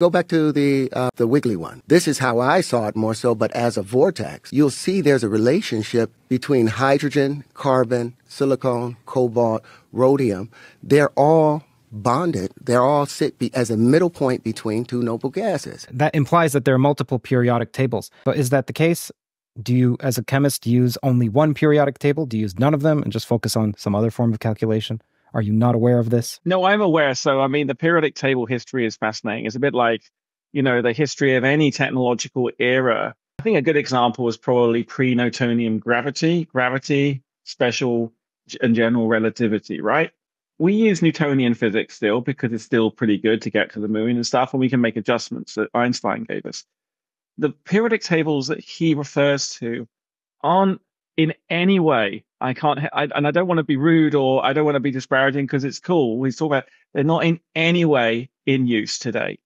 Go back to the uh, the wiggly one. This is how I saw it more so, but as a vortex, you'll see there's a relationship between hydrogen, carbon, silicon, cobalt, rhodium. They're all bonded. They're all sit as a middle point between two noble gases. That implies that there are multiple periodic tables. But is that the case? Do you, as a chemist, use only one periodic table? Do you use none of them and just focus on some other form of calculation? Are you not aware of this? No, I'm aware. So, I mean, the periodic table history is fascinating. It's a bit like, you know, the history of any technological era. I think a good example was probably pre Newtonian gravity, gravity, special and general relativity, right? We use Newtonian physics still because it's still pretty good to get to the moon and stuff, and we can make adjustments that Einstein gave us. The periodic tables that he refers to aren't in any way I can't, I, and I don't want to be rude or I don't want to be disparaging because it's cool. We talk about they're not in any way in use today.